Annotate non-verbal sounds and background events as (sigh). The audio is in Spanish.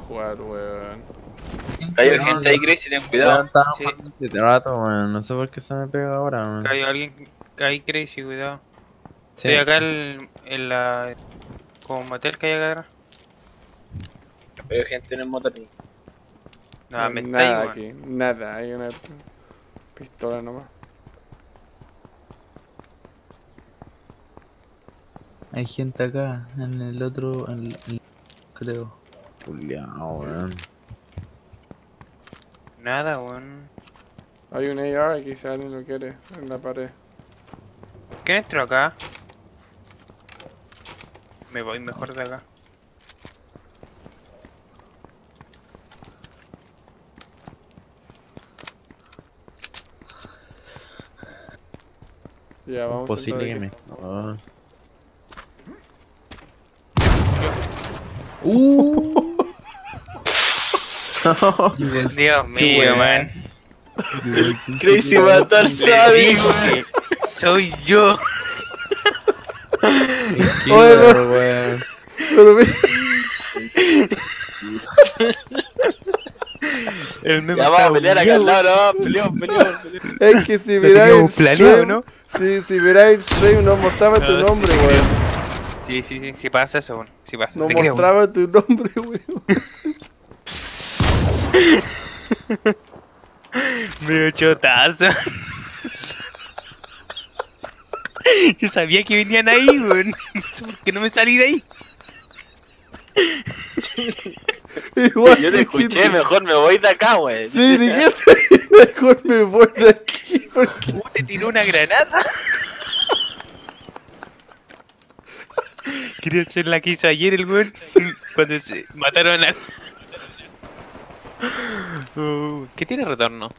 jugar, weón. Cayó gente ahí, Crazy, ten cuidado. Sí. rato, weón. No sé por qué se me pega ahora, weón. Hay alguien. Hay crazy, cuidado. Sí. Estoy acá en, en la. Como motel que hay acá atrás. Veo gente en el motor. No, No, me nada estáis, aquí, nada, hay una pistola nomás. Hay gente acá, en el otro, en, creo. Weón. Nada, weón. Hay un AR aquí si alguien lo quiere, en la pared. ¿Quién entró acá? Me voy mejor de acá. Ya, vamos a Posible entrar que me. Ah. (laughs) Dios mío, man. Crazy digo que soy yo. Weón. Pero El meme Ya vamos a pelear acá al lado, no, peleamos, peleamos, (laughs) es que si miráis el stream, ¿no? sí, si miráis el stream no mostraba tu No, sí, nombre, weón. Sí, sí, sí, sí pasa eso, weón. Sí pasa. No mostraba tu nombre, weón. Medio chotazo. Yo sabía que venían ahí, weón. No sé por qué no me salí de ahí. Igual Yo te dijiste- escuché, mejor me voy de acá, wey. Sí, dijiste, (laughs) mejor me voy de aquí porque Uh, te tiró una granada. Quería hacer la que hizo ayer el weón. Cuando se mataron a. (laughs) Uh, ¿Qué tiene retorno?